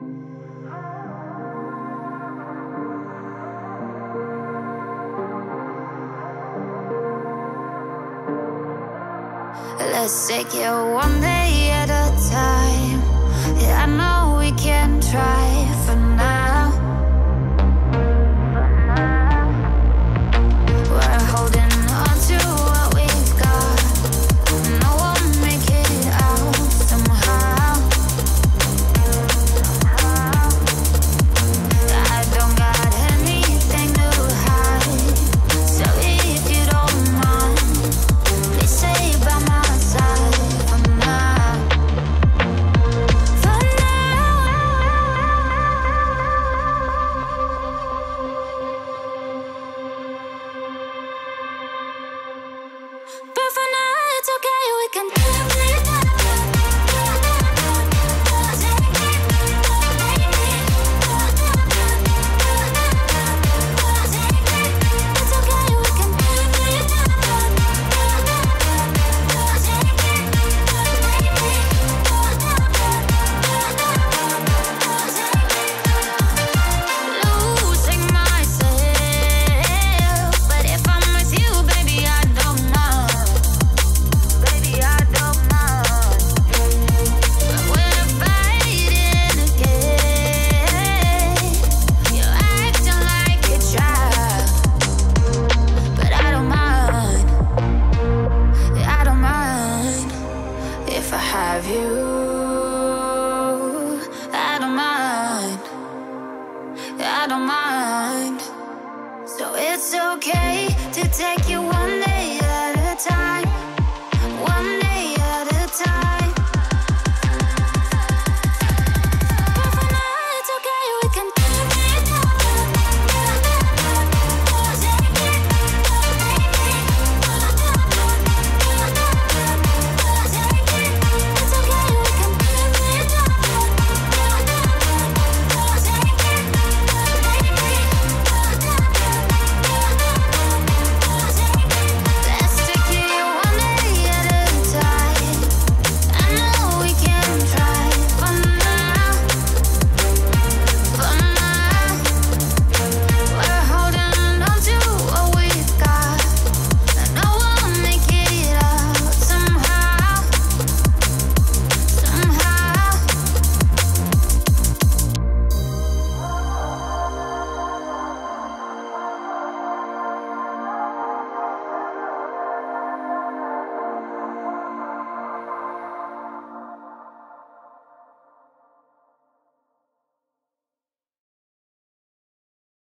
Let's take it one day at a time. Yeah, I know we can. I don't mind. I don't mind. So it's okay to take you one day at a time.